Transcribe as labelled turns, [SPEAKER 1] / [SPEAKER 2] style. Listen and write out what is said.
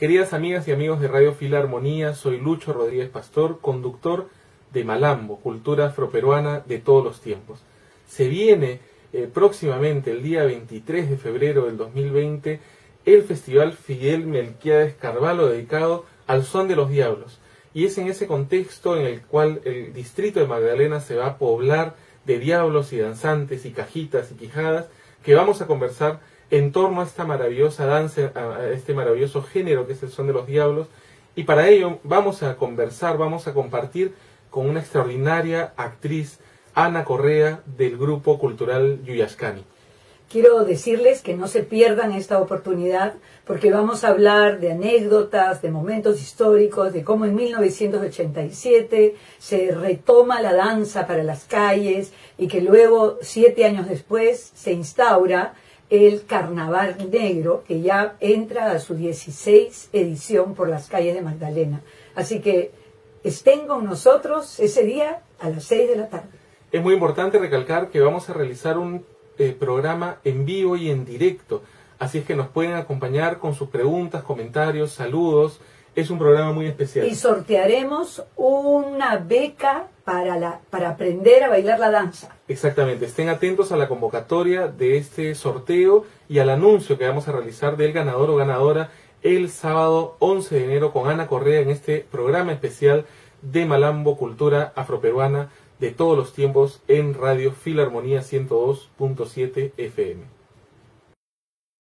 [SPEAKER 1] Queridas amigas y amigos de Radio Filarmonía, soy Lucho Rodríguez Pastor, conductor de Malambo, cultura afroperuana de todos los tiempos. Se viene eh, próximamente, el día 23 de febrero del 2020, el Festival Fidel Melquiades Carvalho dedicado al Son de los Diablos. Y es en ese contexto en el cual el distrito de Magdalena se va a poblar de diablos y danzantes y cajitas y quijadas que vamos a conversar en torno a esta maravillosa danza, a este maravilloso género que es el son de los diablos. Y para ello vamos a conversar, vamos a compartir con una extraordinaria actriz, Ana Correa, del grupo cultural Yuyascani.
[SPEAKER 2] Quiero decirles que no se pierdan esta oportunidad porque vamos a hablar de anécdotas, de momentos históricos, de cómo en 1987 se retoma la danza para las calles y que luego, siete años después, se instaura el Carnaval Negro, que ya entra a su 16 edición por las calles de Magdalena. Así que estén con nosotros ese día a las 6 de la tarde.
[SPEAKER 1] Es muy importante recalcar que vamos a realizar un eh, programa en vivo y en directo, así es que nos pueden acompañar con sus preguntas, comentarios, saludos. Es un programa muy especial.
[SPEAKER 2] Y sortearemos una beca para, la, para aprender a bailar la danza.
[SPEAKER 1] Exactamente, estén atentos a la convocatoria de este sorteo y al anuncio que vamos a realizar del ganador o ganadora el sábado 11 de enero con Ana Correa en este programa especial de Malambo Cultura Afroperuana de todos los tiempos en Radio Filarmonía 102.7 FM.